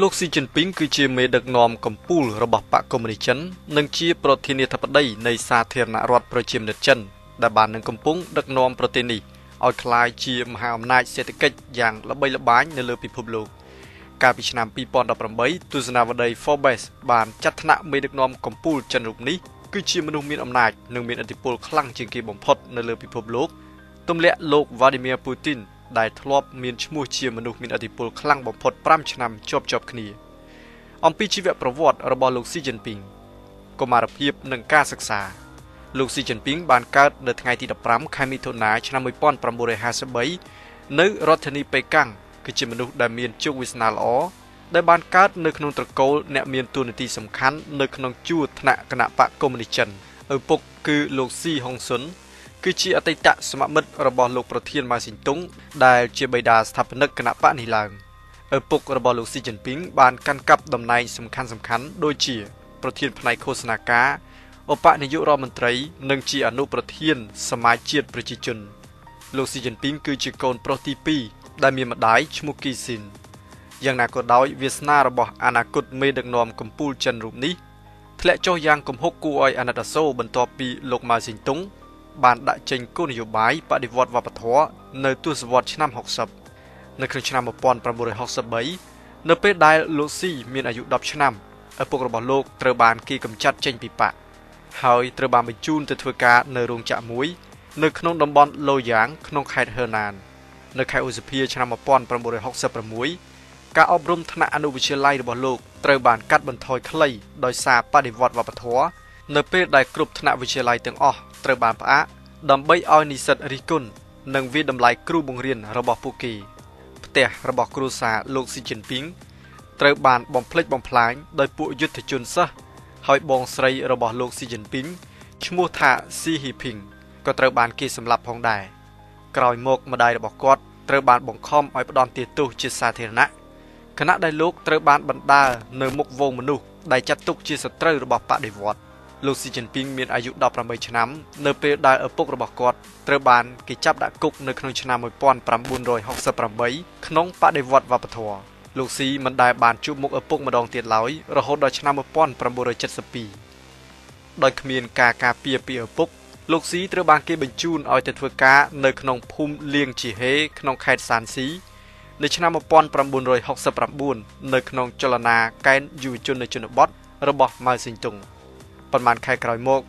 លោកស៊ីជីនពីងគឺជាមេដឹកនាំកម្ពុជារបស់បកកុម្មុយនីសចិននិងជាប្រធានាធិបតីនៃសាធារណរដ្ឋប្រជាមានិតចិនដែលបាននឹងកំពុងដឹកនាំប្រទេសនេះឲ្យក្លាយជាមហាអំណាចសេដ្ឋកិច្ចយ៉ាងល្បីល្បាញនៅលើពិភពលោកកាលពីឆ្នាំ2018ទស្សនាវដ្តី Forbes បានចាត់ថ្នាក់មេដឹកនាំកម្ពុជាចិនរូបនេះគឺជាមនុស្សមានអំណាចនិងមានឥទ្ធិពលខ្លាំងជាងគេបំផុតនៅលើពិភពលោកទម្លាក់លោក Vladimir Putin ដែលធ្លាប់មានឈ្មោះជាមនុស្សមានឥទ្ធិពលខ្លាំងបំផុត5ឆ្នាំជាប់ជាប់គ្នាអំពីជីវប្រវត្តិរបស់លោកស៊ីជីនពីងកុមារភាពនិងការសិក្សាលោកស៊ីជីនពីងបានកើតនៅថ្ងៃទី15ខែមិថុនាឆ្នាំ1953នៅរដ្ឋធានីប៉េកាំងគឺជាមនុស្សដែលមានជោគវាសនាល្អដែលបានកើតនៅក្នុងត្រកូលអ្នកមានតួនាទីសំខាន់នៅក្នុងជួរថ្នាក់គណៈបកកុម្មុយនីសចិនឪពុកគឺលោកស៊ីហុងស៊ុន គឺជាអតីតសមាមិត្តរបស់លោកប្រធានម៉ាស៊ីនតុងដែលជាបិតាស្ថាបនិកគណៈបកនេះឡើងឪពុករបស់លោកស៊ីជីនពីងបានកាន់កាប់តំណែងសំខាន់សំខាន់ដូចជា ប្រធានផ្នែកឃោសនាការឧបនាយករដ្ឋមន្ត្រី និងជាអនុប្រធាន សមាជជាតិប្រជាជនលោកស៊ីជីនពីងគឺជាកូនប្រុសទី2ដែលមានម្ដាយឈ្មោះគីស៊ីនយ៉ាងណាក៏ដោយវាសនារបស់អនាគតមេដឹកនាំកម្ពុជាចិនរូបនេះធ្លាក់ចុះយ៉ាងគំហុកគួរឲ្យអាណិតអាសូរបន្ទាប់ពីលោកម៉ាស៊ីនតុង បានដាក់ចេញគោលនយោបាយបដិវត្តវប្បធម៌នៅទសវត្សរ៍ឆ្នាំ60នៅក្នុងឆ្នាំ1963នៅពេលដែលលោកស៊ីមានអាយុ10ឆ្នាំឪពុករបស់លោកត្រូវបានគេកម្ចាត់ចេញពីបកហើយត្រូវបានបញ្ជូនទៅធ្វើការនៅរោងចក្រមួយ នៅក្នុងតំបន់ឡូយ៉ាងក្នុងខេត្តហឺណាននៅខែឧសភាឆ្នាំ1966ការអប់រំថ្នាក់អនុវិទ្យាល័យរបស់លោកត្រូវបានកាត់បន្ថយខ្លីដោយសារបដិវត្តវប្បធម៌នៅពេលដែលគ្រប់ថ្នាក់វិទ្យាល័យទាំងអស់ ត្រូវបានផ្អាកដើម្បីឲ្យនិស្សិតរិះគន់និងវិតម្លៃគ្រូបង្រៀនរបស់ពួកគេផ្ទះរបស់គ្រូសាលោកស៊ីជីនពីងត្រូវបានបំផ្លិចបំផ្លាញដោយពួកយុទ្ធជនសិស្សហើយបងស្រីរបស់លោកស៊ីជីនពីងឈ្មោះថាស៊ីហ៊ីភីងក៏ត្រូវបានគេសម្លាប់ផងដែរក្រោយមកម្ដាយរបស់គាត់ត្រូវបានបង្ខំឲ្យផ្ដន់ទាទោសជាសាធារណៈខណៈដែលលោកត្រូវបានបណ្ដាលនៅមុខវងមនុស្សដែលចាត់ទុកជាសត្រូវរបស់បដិវត្តន៍ លោកស៊ីជីនពីងមានអាយុ18ឆ្នាំនៅពេលដែលឪពុករបស់គាត់ត្រូវបានគេចាប់ដាក់គុកនៅក្នុងឆ្នាំ1968ក្នុងបដិវត្តវប្បធម៌លោកស៊ីមិនដែលបានជួបមុខឪពុកម្ដងទៀតឡើយរហូតដល់ឆ្នាំ1972ដោយគ្មានការការពារពីឪពុកលោកស៊ីត្រូវបានគេបញ្ជូនឲ្យទៅធ្វើការនៅក្នុងភូមិលៀងជីហេក្នុងខេត្តសានស៊ីនៅឆ្នាំ1969នៅក្នុងចលនាកែនយុវជននៅជនបទរបស់ម៉ៅស៊ីងតុង ប៉ុន្មានខែក្រោយមក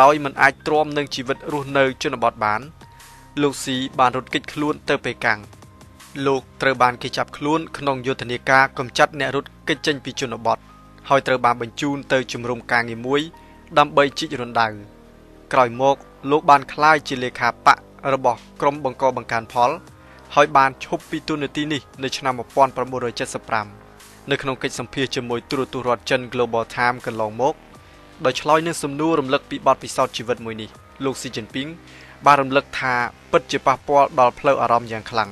ដោយមិនអាចទ្រាំនឹងជីវិតរស់នៅជនបទបាន លោកស៊ីបានរត់គេចខ្លួនទៅប៉េកាំងលោកត្រូវបានគេចាប់ខ្លួនក្នុងយុទ្ធនាការកម្ចាត់អ្នករត់គេចចេញពីជនបទហើយត្រូវបានបញ្ជូនទៅជំរំការងារមួយ ដើម្បីជីករណ្ដៅក្រោយមកលោកបានក្លាយជាលេខាបករបស់ក្រុមបង្កបង្កើនផល ហើយបានឈប់ពីទូនាទីនេះនៅឆ្នាំ1975នៅក្នុងកិច្ចសម្ភាសជាមួយទូរទស្សន៍រដ្ឋចិន Global Time កន្លងមក ដោយឆ្លើយនឹងសំណួររំលឹកពីបទពិសោធន៍ជីវិតមួយនេះលោកស៊ីជីនពីងបានរំលឹកថាពិតជាប៉ះពាល់ដល់ផ្លូវអារម្មណ៍យ៉ាងខ្លាំង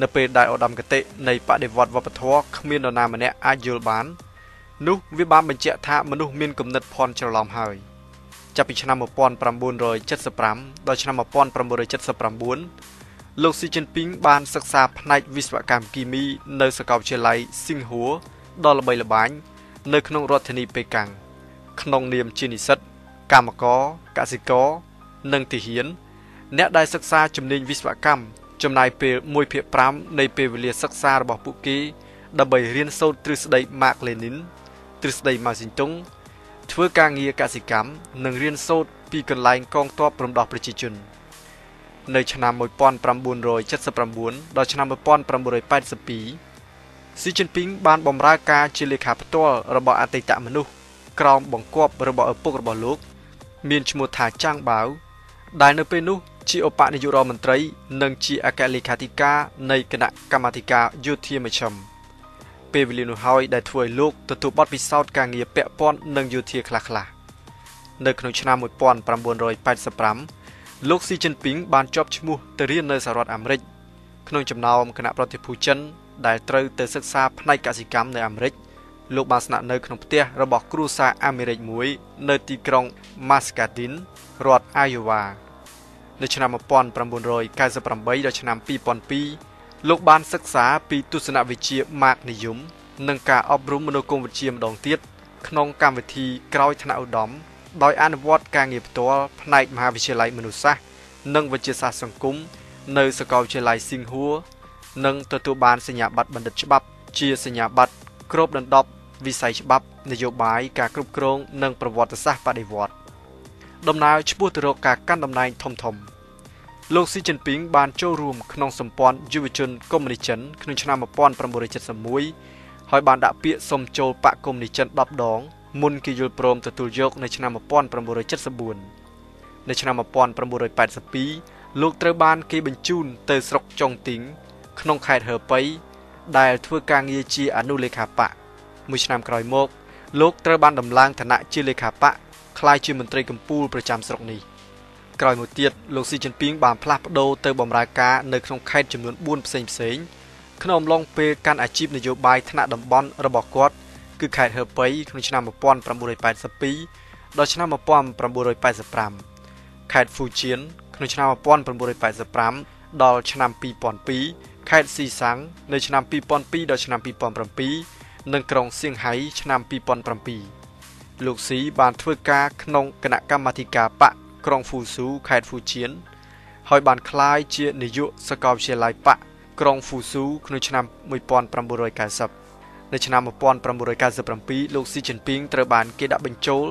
នៅពេលដែលឧត្តមគតិនៃបដិវត្តវប្បធម៌គ្មាននរណាម្នាក់អាចយល់បាននោះវាបានបញ្ជាក់ថាមនុស្សមានគំនិតភ័ន្តច្រឡំហើយចាប់ពីឆ្នាំ1975ដល់ឆ្នាំ1979លោកស៊ីជីនពីងបានសិក្សាផ្នែកវិស្វកម្មគីមីនៅសាកលវិទ្យាល័យស៊ីងហួរដ៏ល្បីល្បាញនៅក្នុងរដ្ឋធានីប៉េកាំង ក្នុងនាមជានិស្សិត កម្មករកសិករនិងទាហាន អ្នកដែលសិក្សាជំនាញវិស្វកម្មចំណាយពេល1/5នៃពេលវេលាសិក្សារបស់ពួកគេ ដើម្បីរៀនសូត្រទ្រឹស្ដី Mark Lenin ទ្រឹស្ដី Mao Zedong ធ្វើការងារកសិកម្មនិងរៀនសូត្រពីកន្លែងកងទ័ពរំដោះប្រជាជន នៅឆ្នាំ1979ដល់ឆ្នាំ1982ស៊ីជីនពីងបានបម្រើការជាលេខាផ្ទាល់របស់អតីតមនុស្ស ក្រោមបង្គាប់របស់ឪពុករបស់លោក មានឈ្មោះថាចាំងបាវដែលនៅពេលនោះជាឧបនាយករដ្ឋមន្ត្រី និងជាអគ្គលេខាធិការនៃគណៈកម្មាធិការយោធាមជ្ឈិមពេលវេលានោះហើយដែលធ្វើឲ្យលោកទទួលបទពិសោធន៍ការងារពាក់ព័ន្ធនឹងយោធាខ្លះៗនៅក្នុងឆ្នាំ1985លោកស៊ីជីនពីងបានជាប់ឈ្មោះទៅរៀននៅសហរដ្ឋអាមេរិកក្នុងចំណោមគណៈប្រតិភូចិនដែលត្រូវទៅសិក្សាផ្នែកកសិកម្មនៅអាមេរិក លោកបានស្នាក់នៅក្នុងផ្ទះរបស់គ្រួសារអាមេរិកមួយ នៅទីក្រុង Muscatine រដ្ឋ Iowa នៅឆ្នាំ1998ដល់ឆ្នាំ2002លោកបានសិក្សាពីទស្សនវិជ្ជាម៉ាកនិយមនិងការអប់រំមនោគមវិជ្ជាម្ដងទៀតក្នុងកម្មវិធីក្រោយថ្នាក់ឧត្តមដោយអនុវត្តការងារផ្ទាល់ផ្នែកមហាវិទ្យាល័យមនុស្សសាស្ត្រនិងវិទ្យាសាស្ត្រសង្គមនៅសាកលវិទ្យាល័យស៊ីងហួរនិងទទួលបានសញ្ញាបត្របណ្ឌិតច្បាប់ជាសញ្ញាបត្រ គ្របដណ្ដប់វិស័យច្បាប់នយោបាយការគ្រប់គ្រងនិងប្រវត្តិសាស្ត្របដិវត្តដំណើរឆ្ពោះទៅរកការកាន់តំណែងធំធំលោកស៊ីជីនពីងបានចូលរួមក្នុងសម្ព័ន្ធយុវជនកុម្មុយនីចិនក្នុងឆ្នាំ1971ហើយបានដាក់ពាក្យសុំចូលបកកុម្មុយនីចិន10ដងមុនគេយល់ព្រមទទួលយកនៅឆ្នាំ1974នៅឆ្នាំ1982លោកត្រូវបានគេបញ្ជូនទៅស្រុកចុងទីងក្នុងខេត្តហើប៉ៃ ដែលធ្វើការងារជាអនុលេខាបកមួយឆ្នាំក្រោយមកលោកត្រូវបានដំឡើងឋានៈជាលេខាបកក្លាយជាមន្ត្រីកម្ពុជាប្រចាំស្រុកនេះក្រោយមកទៀតលោកស៊ីជីនពីងបានផ្លាស់ប្ដូរទៅបម្រើការនៅក្នុងខេត្តចំនួន4ផ្សេងផ្សេងក្នុងអំឡុងពេលកាន់អាជីពនយោបាយថ្នាក់តំបន់របស់គាត់គឺខេត្តហើប៉ៃក្នុងឆ្នាំ1982ដល់ឆ្នាំ1985ខេត្តហ្វូជៀនក្នុងឆ្នាំ1985ដល់ឆ្នាំ2002 ខេត្តស៊ីសាំងនៅឆ្នាំ2002ដល់ឆ្នាំ2007និងក្រុងសៀងហៃឆ្នាំ2007លោកស៊ីបានធ្វើការក្នុងគណៈកម្មាធិការបកក្រុងហ្វូស៊ូខេត្តហ្វូជៀនហើយបានក្លាយជានាយកសាកលវិទ្យាល័យបកក្រុងហ្វូស៊ូក្នុងឆ្នាំ1990នៅឆ្នាំ1997លោកស៊ីជីនពីងត្រូវបានគេដាក់បញ្ចូល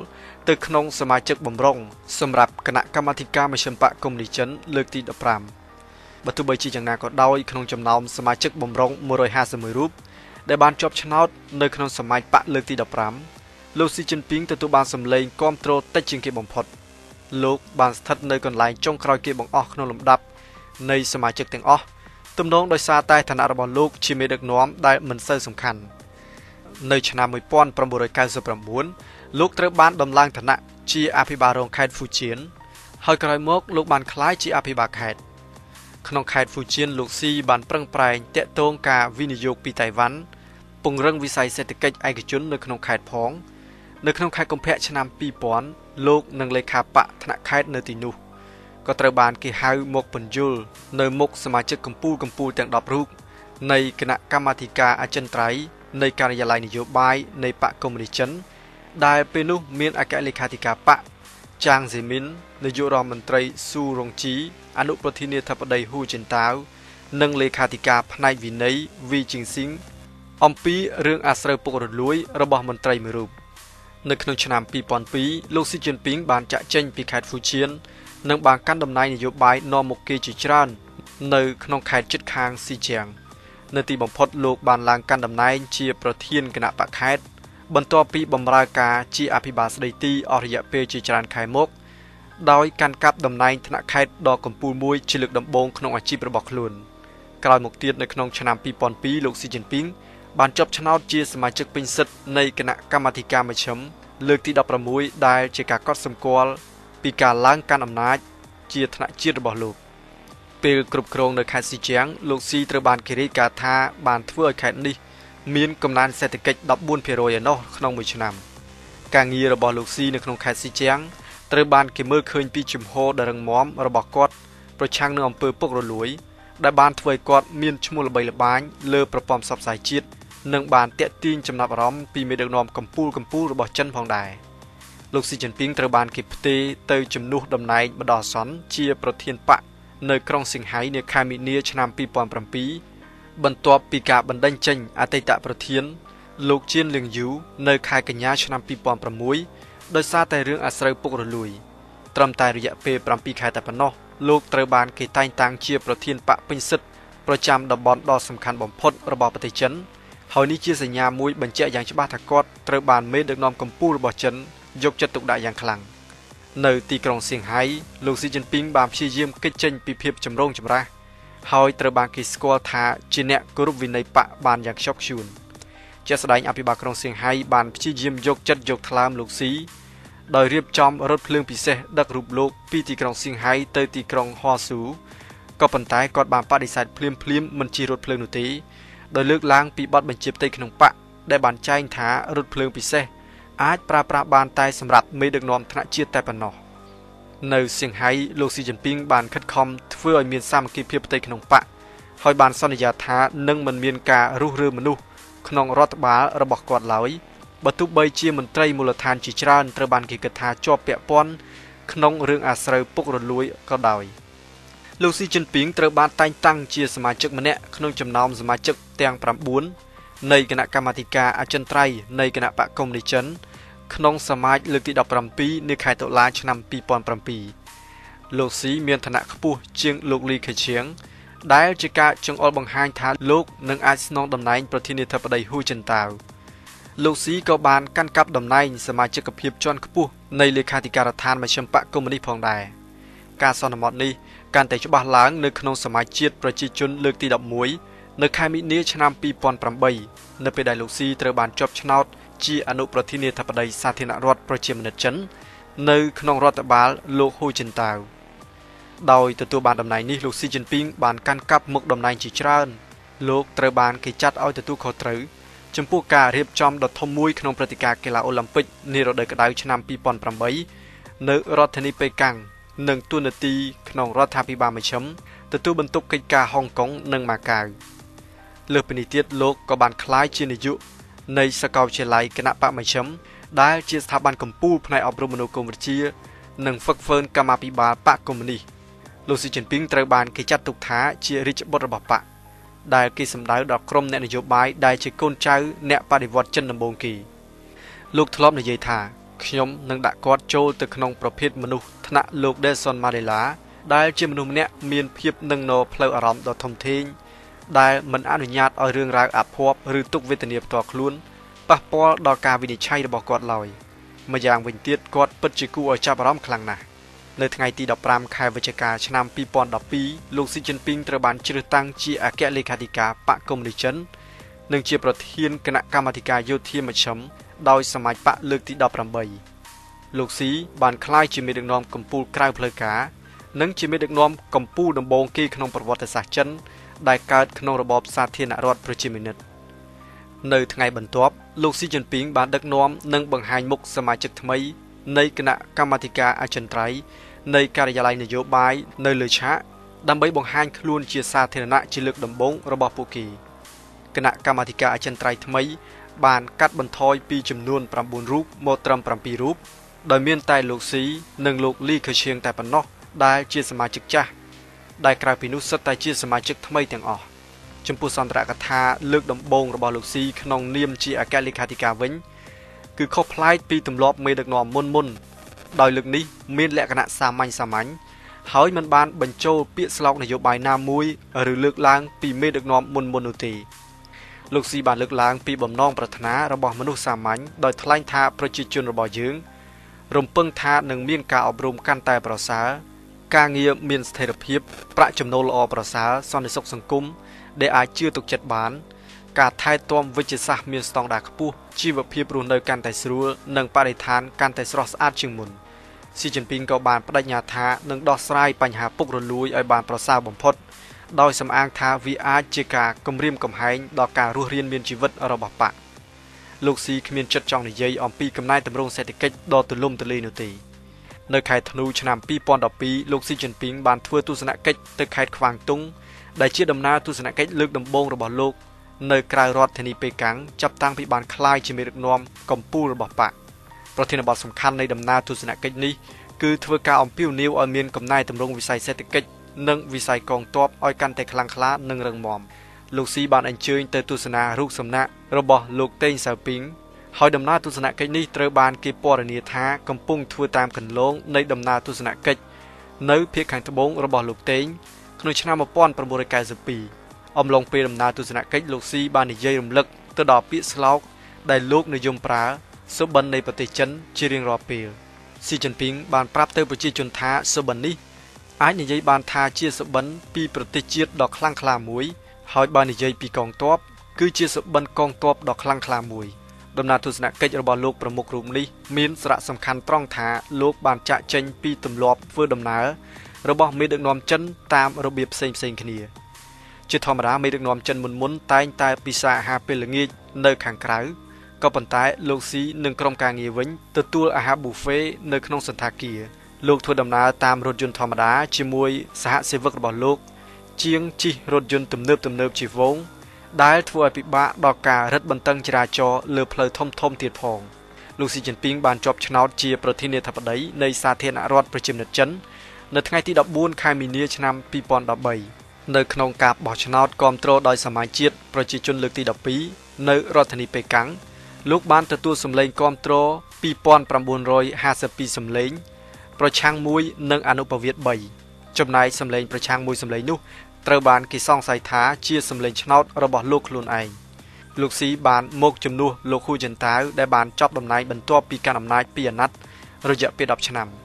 ទៅក្នុងសមាជិកបំរុងសម្រាប់គណៈកម្មាធិការមជ្ឈិមបកកុម្មុយនីចិនលើកទី15 បើទោះបីជាយ៉ាងណាក៏ដោយក្នុងចំណោមសមាជិកបំរុង151រូបដែលបានជាប់ឆ្នោតនៅក្នុងសម័យបកលើកទី15លោកស៊ីជីនពីងទទួលបានសម្លេងគាំទ្រតិចជាងគេបំផុតលោកបានស្ថិតនៅកន្លែងចុងក្រោយគេបង្អស់ក្នុងលំដាប់នៃសមាជិកទាំងអស់ទំនងដោយសារតែឋានៈរបស់លោកជាមេដឹកនាំដែលមិនសូវសំខាន់នៅឆ្នាំ1999លោកត្រូវបានដំឡើងឋានៈជាអភិបាលរងខេត្តហ្វូជៀនហើយក្រោយមកលោកបានក្លាយជាអភិបាលខេត្ត ក្នុងខេត្តហ្វូជៀនលោកស៊ីបានប្រឹងប្រែងតាក់ទងការវិនិយោគពីតៃវ៉ាន់ពង្រឹងវិស័យសេដ្ឋកិច្ចឯកជននៅក្នុងខេត្តផង នៅក្នុងខែកុម្ភៈឆ្នាំ2000លោកនិងលេខាបកថ្នាក់ខេត្តនៅទីនោះក៏ត្រូវបានគេហៅមកពន្យល់នៅមុខសមាជិកកម្ពុជាកម្ពុជាទាំង10រូបនៃគណៈកម្មាធិការអចិន្ត្រៃយ៍នៃការិយាល័យនយោបាយនៃបកកុម្មុយនីចិនដែលពេលនោះមានអគ្គលេខាធិការបកចាងហ្សេមីន នាយករដ្ឋមន្ត្រីស៊ូរងជីអនុប្រធានាធិបតីហ៊ូចិនតាវនិងលេខាធិការផ្នែកវិន័យវីជីងស៊ីងអំពីរឿងអាស្រូវពុករលួយរបស់មន្ត្រីមួយរូបនៅក្នុងឆ្នាំ2002លោកស៊ីជីនពីងបានចាក់ចេញពីខេត្តហ្វូជៀននិងបានកាន់តំណែងនយោបាយនាំមុខគេជាច្រើននៅក្នុងខេត្តជិតខាងស៊ីជាងនៅទីបំផុតលោកបានឡើងកាន់តំណែងជាប្រធានគណៈបកខេត្តបន្ទាប់ពីបម្រើការជាអភិបាលស្ដីទីអស់រយៈពេលជាច្រើនខែមក ដោយកាន់កាប់តំណែងថ្នាក់ខេត្តដ៏កំពូលមួយជាលើកដំបូងក្នុងអាជីពរបស់ខ្លួនក្រោយមកទៀតនៅក្នុងឆ្នាំ2002លោកស៊ីជីនពីងបានជាប់ឆ្នោតជាសមាជិកពេញសិទ្ធិនៃគណៈកម្មាធិការមជ្ឈិមលើកទី16ដែលជាការកត់សម្គាល់ពីការឡើងកាន់អំណាចជាថ្នាក់ជាតិរបស់លោកពេលគ្រប់គ្រងនៅខេត្តស៊ីជាងលោកស៊ីត្រូវបានគេរាយការណ៍ថាបានធ្វើឲ្យខេត្តនេះមានកំណើនសេដ្ឋកិច្ច14%ឯណោះក្នុងមួយឆ្នាំ ការងាររបស់លោកស៊ីនៅក្នុងខេត្តស៊ីជាង ត្រូវបានគេមើលឃើញពីជំហរដ៏រឹងមាំរបស់គាត់ប្រឆាំងនឹងអំពើពុករលួយ ដែលបានធ្វើឲ្យគាត់មានឈ្មោះល្បីល្បាញលើប្រព័ន្ធផ្សព្វផ្សាយជាតិនិងបានតាក់ទាញចំណាប់អារម្មណ៍ពីមេដឹកនាំកម្ពុជាកម្ពុជារបស់ចិនផងដែរលោកស៊ីជីនពីងត្រូវបានគេផ្ទេរទៅជំនួសតំណែងបដិសន្នជាប្រធានបកនៅក្រុងសៀងហៃនាខែមីនាឆ្នាំ2007បន្ទាប់ពីការបណ្ដេញចេញអតីតប្រធាន លោកជៀនលៀងយូនៅខែកញ្ញាឆ្នាំ2006 ដោយសារតែរឿងអាស្រូវពុករលួយត្រឹមតែរយៈពេល7ខែតែប៉ុណ្ណោះលោកត្រូវបានគេតែងតាំងជាប្រធានបកពេញសិទ្ធិប្រចាំតំបន់ដ៏សំខាន់បំផុតរបស់ប្រទេសចិនហើយនេះជាសញ្ញាមួយបញ្ជាក់យ៉ាងច្បាស់ថាគាត់ត្រូវបានមេដឹកនាំកម្ពុជារបស់ចិនយកចិត្តទុកដាក់យ៉ាងខ្លាំងនៅទីក្រុងសៀងហៃលោកស៊ីជីនពីងបានព្យាយាមគេចចេញពីភាពចម្រូងចម្រាសហើយត្រូវបានគេស្គាល់ថាជាអ្នកគោរពវិន័យបកបានយ៉ាងខ្ជាប់ខ្ជួនជាស្ដែងអភិបាលក្រុងសៀងហៃបានព្យាយាមយកចិត្តយកថ្លើមលោកស៊ី ដោយរៀបចំរថភ្លើងពិសេសដឹករូបលោកពីទីក្រុងសៀងហៃទៅទីក្រុងហោស៊ូក៏ប៉ុន្តែគាត់បានបដិសេធភ្លាមភ្លាមមិនជិះរថភ្លើងនោះទេដោយលើកឡើងពីបទបញ្ជាផ្ទៃក្នុងបកដែលបានចែងថារថភ្លើងពិសេសអាចប្រើប្រាស់បានតែសម្រាប់មេដឹកនាំថ្នាក់ជាតិតែប៉ុណ្ណោះនៅសៀងហៃលោកស៊ីជីនពីងបានខិតខំធ្វើឲ្យមានសាមគ្គីភាពផ្ទៃក្នុងបកហើយបានសន្យាថានឹងមិនមានការរុះរើមនុស្សក្នុងរដ្ឋបាលរបស់គាត់ឡើយ បើទោះបីជាមន្ត្រីមូលដ្ឋានជាច្រើនត្រូវបានគេគិតថាជាប់ពាក់ព័ន្ធក្នុងរឿងអាស្រូវពុករលួយក៏ដោយលោកស៊ីជីនពីងត្រូវបានតែងតាំងជាសមាជិកម្នាក់ក្នុងចំណោមសមាជិកទាំង9នៃគណៈកម្មាធិការអចិន្ត្រៃយ៍នៃគណៈបកកុម្មុយនីចិនក្នុងសមាជលើកទី17នាខែតុលាឆ្នាំ2007លោកស៊ីមានឋានៈខ្ពស់ជាងលោកលីខេឈៀងដែលជាការចង្អុលបង្ហាញថាលោកនឹងអាចស្នងតំណែងប្រធានាធិបតីហ៊ូចិនតាវ លោកស៊ីក៏បានកាន់កាប់តំណែងសមាជិកភាពជាន់ខ្ពស់នៃលេខាធិការដ្ឋានមជ្ឈិមបកកុម្មុយនីផងដែរការសន្មតនេះកាន់តែច្បាស់ឡើងនៅក្នុងសមាជជាតិប្រជាជនលើកទី11នៅខែមិនិនាឆ្នាំ2008នៅពេលដែលលោកស៊ីត្រូវបានជាប់ឆ្នោតជាអនុប្រធានាធិបតីសាធារណរដ្ឋប្រជាមានិតចិននៅក្នុងរដ្ឋបាលលោកហ៊ូចិនតាវដោយទទួលបានតំណែងនេះលោកស៊ីជីនពីងបានកាន់កាប់មុខតំណែងជាច្រើនលោកត្រូវបានគេចាត់ឲ្យទទួលខុសត្រូវ ចំពោះការរៀបចំដ៏ធំមួយក្នុងព្រឹត្តិការណ៍កីឡាអូឡ িম্প ិកនារដូវក្តៅឆ្នាំ2008នៅរដ្ឋធានីប៉េកាំងនិងទូនាទីក្នុងរដ្ឋាភិបាលមជ្ឈិមទទួលបន្ទុកកិច្ចការហុងកុងនិងម៉ាកាវលើសពីនេះទៀតលោកក៏បានក្លាយជានាយកនៃសាកលវិទ្យាល័យគណៈបកមជ្ឈិមដែលជាស្ថាប័នកម្ពុជាផ្នែកអប់រំមនុស្សកម្ពុជា និងហ្វឹកហ្វឺនកម្មាភិបាលបកកុម្មុយនីសលោកស៊ីជីនពីងត្រូវបានគេចាត់ទុកថាជារាជបុត្ររបស់បក ដែលគេសម្ដៅដល់ក្រុមអ្នកនយោបាយដែលជាកូនចៅអ្នកបដិវត្តចិនដំបូងគេលោកធ្លាប់និយាយថាខ្ញុំនឹងដាក់គាត់ចូលទៅក្នុងប្រភេទមនុស្សថ្នាក់លោក Delson Mandela ដែលជាមនុស្សម្នាក់មានភាពនឹងណផ្លូវអារម្មណ៍ដ៏ធំធេងដែលមិនអនុញ្ញាតឲ្យរឿងរ៉ាវអភ័ព្វឬទុកវេទនាផ្ទាល់ខ្លួនប៉ះពាល់ដល់ការវិនិច្ឆ័យរបស់គាត់ឡើយម្យ៉ាងវិញទៀតគាត់ពិតជាគួរឲ្យចាប់អារម្មណ៍ខ្លាំងណាស់ នៅថ្ងៃទី15ខែវិច្ឆិកាឆ្នាំ2012លោកស៊ីជីនពីងត្រូវបានជ្រើសតាំងជាអគ្គលេខាធិការបកកុម្មុយនីចិននិងជាប្រធានគណៈកម្មាធិការយោធាមជ្ឈិមដោយសមាជបកលើកទី18លោកស៊ីបានក្លាយជាមេដឹកនាំកម្ពុជាក្រៅផ្លូវការនិងជាមេដឹកនាំកម្ពុជាដំបូងគេក្នុងប្រវត្តិសាស្ត្រចិនដែលកើតក្នុងរបបសាធារណរដ្ឋប្រជាមានិតនៅថ្ងៃបន្ទាប់លោកស៊ីជីនពីងបានដឹកនាំនិងបង្ហាញមុខសមាជិកថ្មី នៃគណៈកម្មាធិការអចិន្ត្រៃយ៍នៃការិយាល័យនយោបាយនៅលើឆាកដើម្បីបង្ហាញខ្លួនជាសាធារណៈជាលើកដំបូងរបស់ពួកគេគណៈកម្មាធិការអចិន្ត្រៃយ៍ថ្មី បានកាត់បន្ថយពីចំនួន9រូបមកត្រឹម7រូបដោយមានតែលោកស៊ីនិងលោកលីខឺឈៀងតែប៉ុណ្ណោះដែលជាសមាជិកចាស់ដែលក្រៅពីនោះសុទ្ធតែជាសមាជិកថ្មីទាំងអស់ចំពោះសន្ទរកថាលើកដំបូងរបស់លោកស៊ីក្នុងនាមជាអគ្គលេខាធិការវិញ គឺខុសប្លែកពីទម្លាប់មេដឹកនាំមុនមុនដោយលើកនេះមានលក្ខណៈសាមញ្ញសាមញ្ញហើយមិនបានបញ្ចូលពាក្យស្លោកនយោបាយណាមួយឬលើកឡើងពីមេដឹកនាំមុនមុននោះទេលោកស៊ីបានលើកឡើងពីបំណងប្រាថ្នារបស់មនុស្សសាមញ្ញដោយថ្លែងថាប្រជាជនរបស់យើង រំពឹងថានឹងមានការអប់រំកាន់តែប្រសើរការងារមានស្ថិរភាពប្រាក់ចំណូលល្អប្រសើរសន្តិសុខសង្គមដែលអាចជឿទុកចិត្តបាន ការថែទាំវិជ្ជសាស្ត្រមានស្តង់ដារខ្ពស់ជីវភាពរស់នៅកាន់តែស្រួលនិងបរិស្ថានកាន់តែស្រស់ស្អាតជាងមុនស៊ីជីនពីងក៏បានបដិញ្ញាថានឹងដោះស្រាយបញ្ហាពុករលួយឲ្យបានប្រសើរបំផុតដោយសំអាងថាវាអាចជាការគំរាមកំហែងដល់ការរស់រានមានជីវិតរបស់បកលោកស៊ីគ្មានចិត្តចង់និយាយអំពីកំណែទម្រង់សេដ្ឋកិច្ចដ៏ទូលំទូលាយនោះទេនៅខែធ្នូឆ្នាំ2012លោកស៊ីជីនពីងបានធ្វើទស្សនកិច្ចទៅខេត្តខ្វាងតុងដែលជាដំណើរទស្សនកិច្ចលើកដំបូងរបស់លោក នៅក្រៅរដ្ឋធានីប៉េកាំងចាប់តាំងពីបានក្លាយជាមេដឹកនាំកម្ពុជារបស់បកប្រធានបទសំខាន់នៃដំណើរទស្សនកិច្ចនេះគឺធ្វើការអំពាវនាវឲ្យមានកំណែតម្រង់វិស័យសេដ្ឋកិច្ចនិងវិស័យកងទ័ពឲ្យកាន់តែខ្លាំងក្លានិងរឹងមាំលោកស៊ីបានអញ្ជើញទៅទស្សនារូបសំណាករបស់លោកតេងសៅពីងហើយដំណើរទស្សនកិច្ចនេះត្រូវបានគេពណ៌នាថាកំពុងធ្វើតាមកន្លងនៃដំណើរទស្សនកិច្ចនៅភូមិខាងត្បូងរបស់លោកតេងក្នុងឆ្នាំ1992 អំឡុងពេលដំណើរទស្សនកិច្ចលោកស៊ីបាននិយាយរំលឹកទៅដល់ពាក្យស្លោកដែលលោកនិយមប្រើសុបិននៃប្រទេសចិនជារៀងរាល់ពេលស៊ីជីនពីងបានប្រាប់ទៅប្រជាជនថាសុបិននេះអាចនិយាយបានថាជាសុបិនពីប្រទេសជាតិដ៏ខ្លាំងក្លាមួយហើយបាននិយាយពីកងទ័ពគឺជាសុបិនកងទ័ពដ៏ខ្លាំងក្លាមួយដំណើរទស្សនកិច្ចរបស់លោកប្រមុខរូបនេះមានសារៈសំខាន់ត្រង់ថាលោកបានចាក់ចេញពីទម្លាប់ធ្វើដំណើររបស់មេដឹកនាំចិនតាមរបៀបផ្សេងផ្សេងគ្នា ជាធម្មតាមេដឹកនាំចិនមុនមុនតែងតែពិសាអាហារពេលល្ងាចនៅខាងក្រៅក៏ប៉ុន្តែលោកស៊ីនិងក្រុមការងារវិញទទួលអាហារប៊ូហ្វេនៅក្នុងសន្តាគារលោកធ្វើដំណើរតាមរថយន្តធម្មតាជាមួយសហសេវករបស់លោក ជាងជិះរថយន្តទំនើបទំនើបជាវង ដែលធ្វើឲ្យពិបាកដល់ការរឹតបន្តឹងចរាចរណ៍លើផ្លូវធំៗទៀតផងលោកស៊ីជីនពីងបានជាប់ឆ្នោតជាប្រធានាធិបតីនៃសាធារណរដ្ឋប្រជាមានិតចិន នៅថ្ងៃទី14ខែមីនាឆ្នាំ2013 នៅក្នុងការបោះឆ្នោតគ្រប់គ្រងដោយសមាជិកប្រជាជនលើកទី12នៅរដ្ឋធានីប៉េកាំងលោកបានទទួលសម្លេងគ្រប់គ្រង2952សម្លេង ប្រឆាំងមួយនិងអនុប្រវៀត3ចំណែកសម្លេងប្រឆាំងមួយសម្លេងនោះត្រូវបានគេសង្ស័យថាជាសម្លេងឆ្នោតរបស់លោកខ្លួនឯងលោកស៊ីបានមកជំនួសលោកហ៊ូចិនតាវដែលបានចប់តំណែងបន្ទាប់ពីកាន់អំណាចពីអាណត្តិរយៈពេល10ឆ្នាំ។